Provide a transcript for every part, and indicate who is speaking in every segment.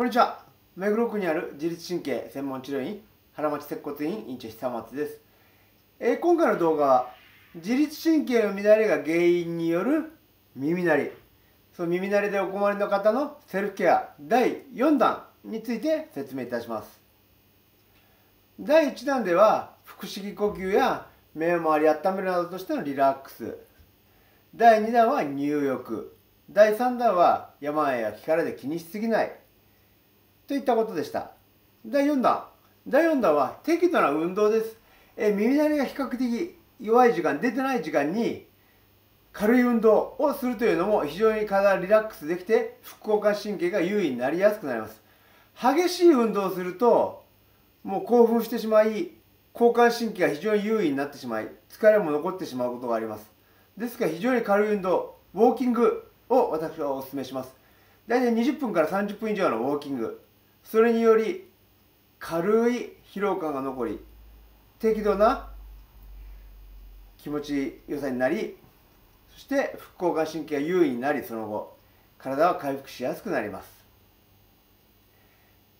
Speaker 1: こんにちは。目黒区にある自律神経専門治療院原町接骨院院長久松です、えー、今回の動画は自律神経の乱れが原因による耳鳴り。その耳鳴りでお困りの方のセルフケア第4弾について説明いたします。第1弾では腹式呼吸や目を周り温めるなどとしてのリラックス。第2弾は入浴。第3弾は山や木からで気にしすぎない。といったことでした。第4弾。第4弾は適度な運動です。え耳鳴りが比較的弱い時間出てない時間に軽い運動をするというのも非常に体がリラックスできて副交感神経が優位になりやすくなります。激しい運動をするともう興奮してしまい交感神経が非常に優位になってしまい疲れも残ってしまうことがあります。ですから非常に軽い運動ウォーキングを私はお勧めします。大体20分から30分以上のウォーキング。それにより軽い疲労感が残り適度な気持ちよさになりそして副交感神経が優位になりその後体は回復しやすくなります。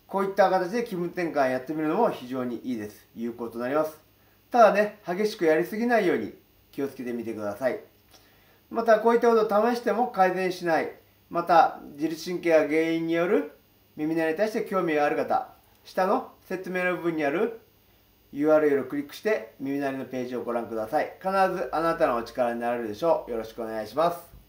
Speaker 1: こういった形で気分転換やってみるのも非常にいいです。有効となります。ただね激しくやりすぎないように気をつけてみてください。またこういったことを試しても改善しない。また自律神経が原因による耳鳴りに対して興味がある方下の説明の部分にある URL をクリックして耳鳴りのページをご覧ください。必ずあなたのお力になれるでしょう。よろしくお願いします。